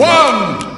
One.